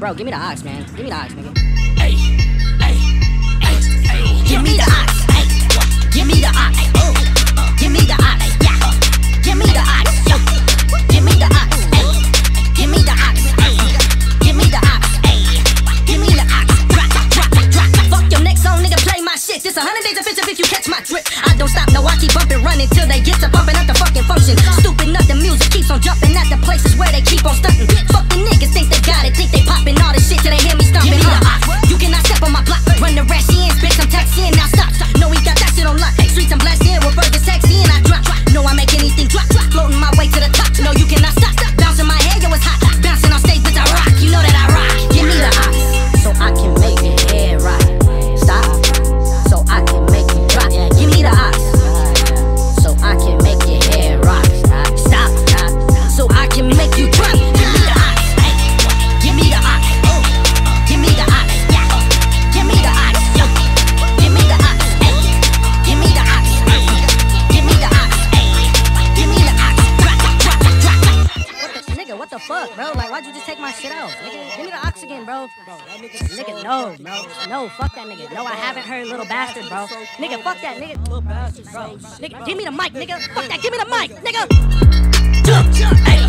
Bro, give me the aux, man. Give me the aux, nigga. Hey, hey, hey, hey. Give me the aux. Hey. Give me the aux. Give me the aux. Yeah. Give me the aux. Yeah. Give me the aux. Hey. Give me the aux. Hey. Give me the aux. Hey. Give me the aux. Drop, drop, drop. Fuck your next song, nigga. Play my shit. This a hundred days of bitch if you catch my drip. I don't stop, no, I keep bumping, running till they get to bumping up the fucking function. Stupid nothing, music keeps on jumping at the places where fuck, bro? Like, why'd you just take my shit out? Nigga, give me the oxygen, bro. Bro, nigga, no, bro. No, fuck that nigga. No, I haven't heard little bastard, bro. Nigga, fuck that nigga. Little bastard, bro. Nigga, give me the mic, nigga. Fuck that, give me the mic, nigga. Hey.